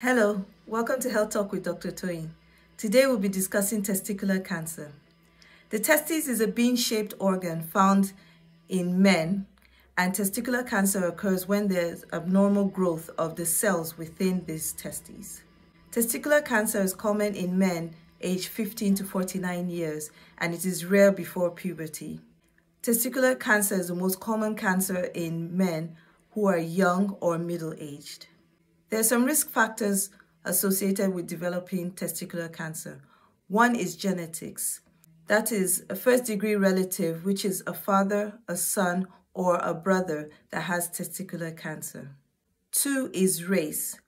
Hello, welcome to Health Talk with Dr. Toyin. Today we'll be discussing testicular cancer. The testes is a bean-shaped organ found in men and testicular cancer occurs when there's abnormal growth of the cells within these testes. Testicular cancer is common in men aged 15 to 49 years and it is rare before puberty. Testicular cancer is the most common cancer in men who are young or middle-aged. There are some risk factors associated with developing testicular cancer. One is genetics. That is a first degree relative, which is a father, a son, or a brother that has testicular cancer. Two is race.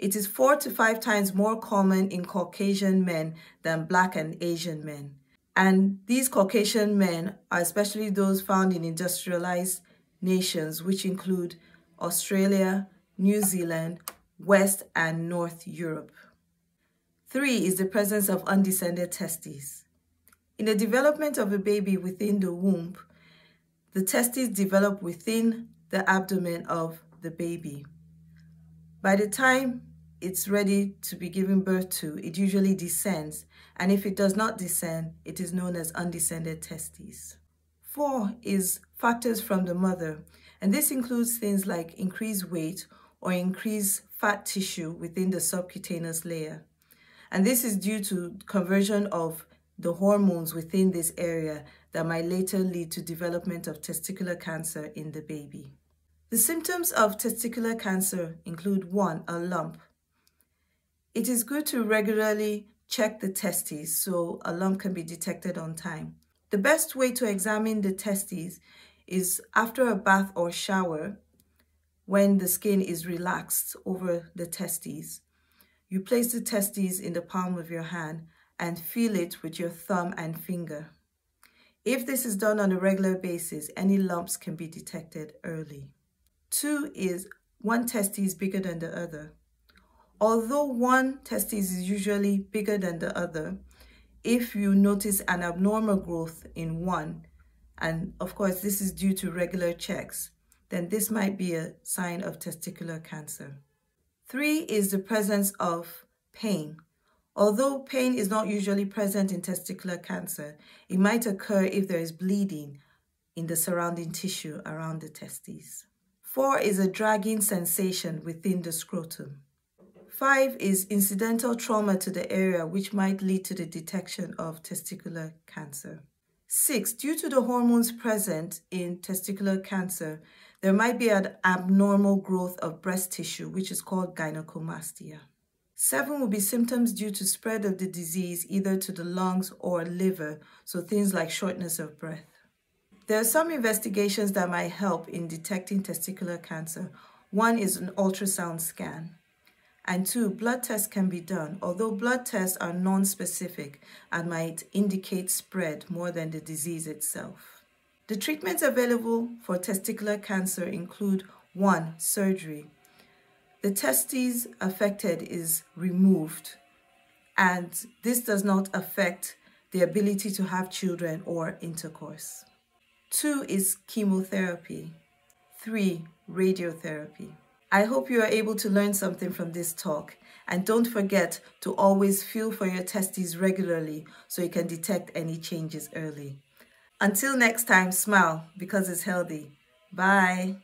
It is four to five times more common in Caucasian men than Black and Asian men. And these Caucasian men are especially those found in industrialized nations, which include Australia, New Zealand, West and North Europe. Three is the presence of undescended testes. In the development of a baby within the womb, the testes develop within the abdomen of the baby. By the time it's ready to be given birth to, it usually descends, and if it does not descend, it is known as undescended testes. Four is factors from the mother, and this includes things like increased weight or increased fat tissue within the subcutaneous layer. And this is due to conversion of the hormones within this area that might later lead to development of testicular cancer in the baby. The symptoms of testicular cancer include one, a lump. It is good to regularly check the testes so a lump can be detected on time. The best way to examine the testes is after a bath or shower when the skin is relaxed over the testes. You place the testes in the palm of your hand and feel it with your thumb and finger. If this is done on a regular basis, any lumps can be detected early. Two is one testes bigger than the other. Although one testes is usually bigger than the other, if you notice an abnormal growth in one, and of course this is due to regular checks, then this might be a sign of testicular cancer. Three is the presence of pain. Although pain is not usually present in testicular cancer, it might occur if there is bleeding in the surrounding tissue around the testes. Four is a dragging sensation within the scrotum. Five is incidental trauma to the area which might lead to the detection of testicular cancer. Six, due to the hormones present in testicular cancer, there might be an abnormal growth of breast tissue, which is called gynecomastia. Seven will be symptoms due to spread of the disease either to the lungs or liver, so things like shortness of breath. There are some investigations that might help in detecting testicular cancer. One is an ultrasound scan. And two, blood tests can be done, although blood tests are non-specific and might indicate spread more than the disease itself. The treatments available for testicular cancer include one, surgery. The testes affected is removed, and this does not affect the ability to have children or intercourse. Two is chemotherapy. Three, radiotherapy. I hope you are able to learn something from this talk. And don't forget to always feel for your testes regularly so you can detect any changes early. Until next time, smile because it's healthy. Bye.